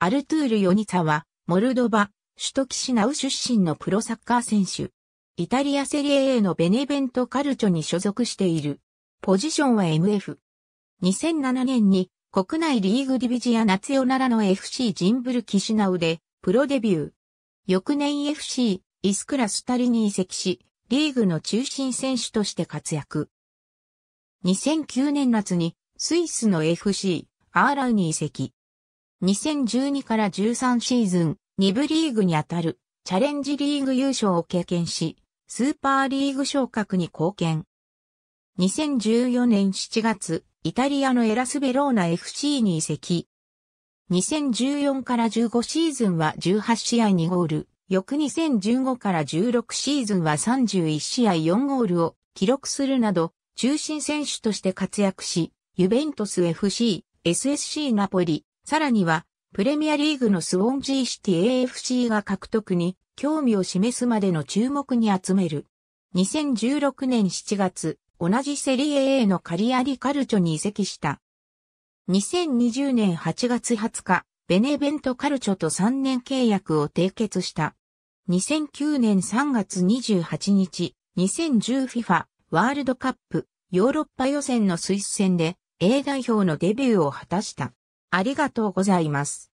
アルトゥール・ヨニツァは、モルドバ、首都キシナウ出身のプロサッカー選手。イタリアセリエ A のベネベント・カルチョに所属している。ポジションは MF。2007年に国内リーグディビジアナツィオナラの FC ジンブル・キシナウでプロデビュー。翌年 FC イスクラスタリに移籍し、リーグの中心選手として活躍。2009年夏にスイスの FC アーラウに移籍。2012から13シーズン、2部リーグにあたるチャレンジリーグ優勝を経験し、スーパーリーグ昇格に貢献。2014年7月、イタリアのエラスベローナ FC に移籍。2014から15シーズンは18試合2ゴール、翌2015から16シーズンは31試合4ゴールを記録するなど、中心選手として活躍し、ユベントス FC、SSC ナポリ、さらには、プレミアリーグのスウォンジーシティ AFC が獲得に興味を示すまでの注目を集める。2016年7月、同じセリエ A のカリアリカルチョに移籍した。2020年8月20日、ベネベントカルチョと3年契約を締結した。2009年3月28日、2010FIFA ワールドカップヨーロッパ予選のスイス戦で A 代表のデビューを果たした。ありがとうございます。